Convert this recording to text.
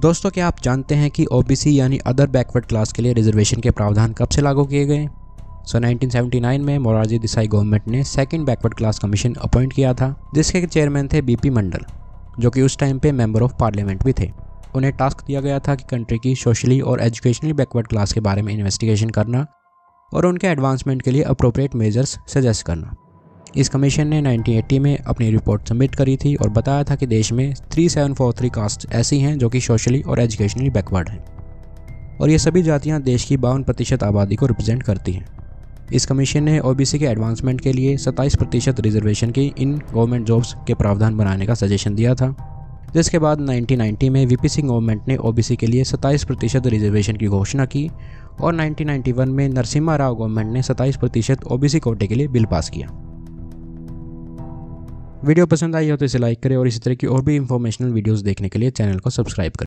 दोस्तों क्या आप जानते हैं कि ओबीसी यानी अदर बैकवर्ड क्लास के लिए रिजर्वेशन के प्रावधान कब से लागू किए गए? सो so, 1979 में मोरारजी देसाई गवर्नमेंट ने second backward class commission appoint किया था जिसके चेयरमैन थे बीपी मंडल जो कि उस टाइम पे मेंबर ऑफ़ पार्लियामेंट भी थे। उन्हें टास्क दिया गया था कि कंट्री की सोशली और एजुकेशनली बैकवर्ड क्लास के बारे में इन्वेस्टिगेशन करना और उनके एडवांसमेंट के लिए अप्रोप्रिएट मेजर्स सजेस्ट करना। इस कमीशन ने 1980 में अपनी रिपोर्ट सबमिट करी थी और बताया था कि देश में 3743 कास्ट ऐसी हैं जो कि सोशली और एजुकेशनली बैकवर्ड हैं। और ये सभी जातियाँ देश की बावन प्रतिशत आबादी को रिप्रेजेंट करती हैं। इस कमीशन ने ओबीसी के एडवांसमेंट के लिए 27 प्रतिशत रिजर्वेशन की इन गवर्नमेंट जॉब्स के प्रावधान बनाने का सजेशन दिया था। जिसके बाद 1990 में वीपी सिंह गवर्नमेंट ने ओबीसी के लिए 27 प्रतिशत रिजर्वेशन की घोषणा की और 1991 में नरसिम्हा राव गवर्नमेंट ने 27 प्रतिशत ओबीसी कोटे के लिए बिल पास किया। वीडियो पसंद आई हो तो इसे लाइक करें और इसी तरह की और भी इंफॉर्मेशनल वीडियोस देखने के लिए चैनल को सब्सक्राइब करें।